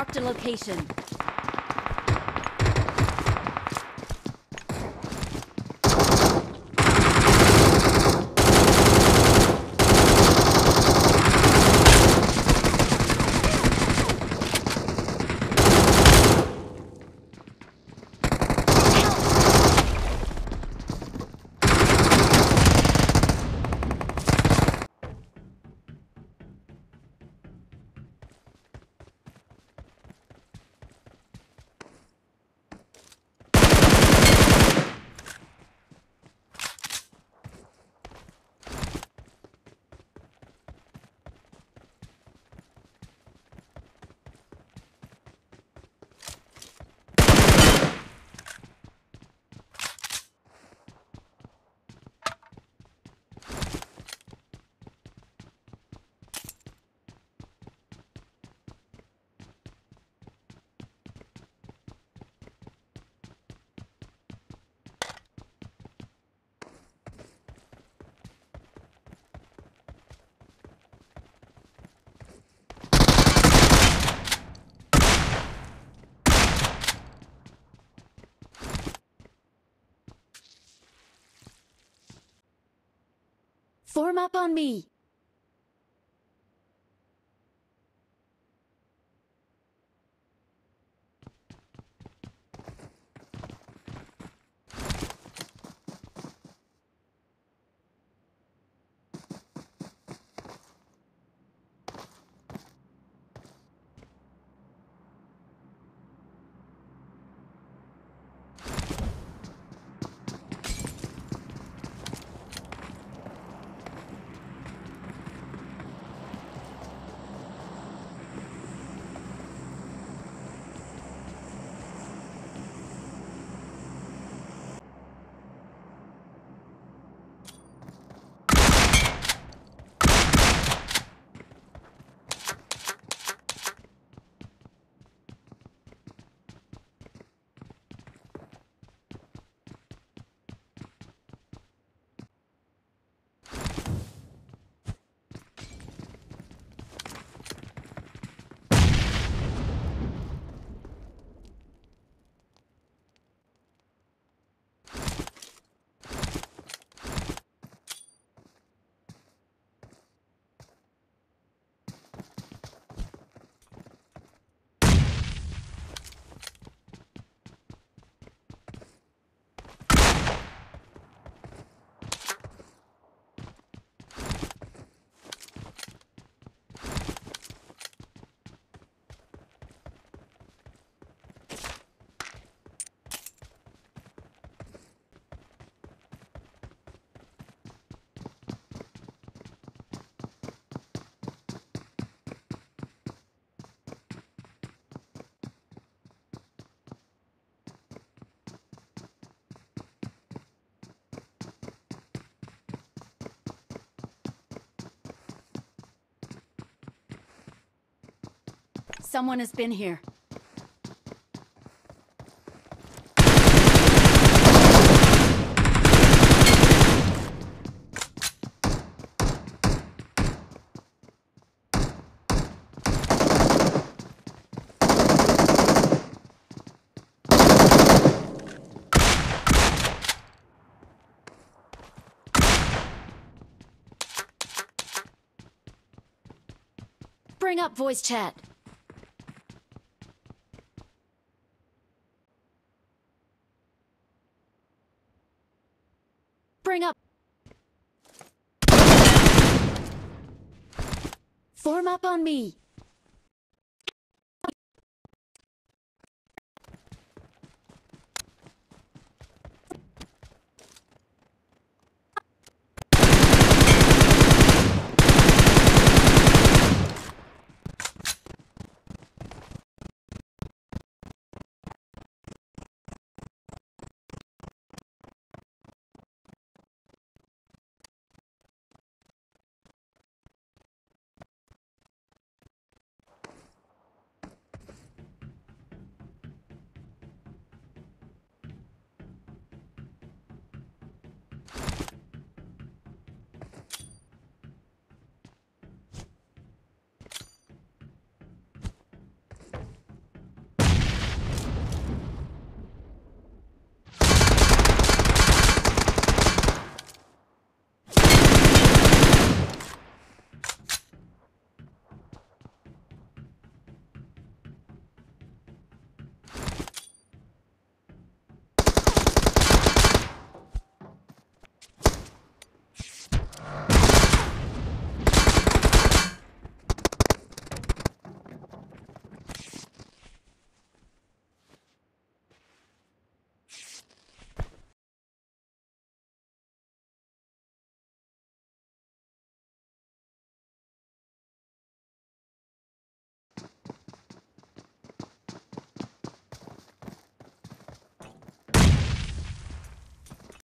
Marked a location. Form up on me. Someone has been here. Bring up voice chat. Up. Form up on me.